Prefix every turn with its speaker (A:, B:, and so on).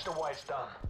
A: Master it's done.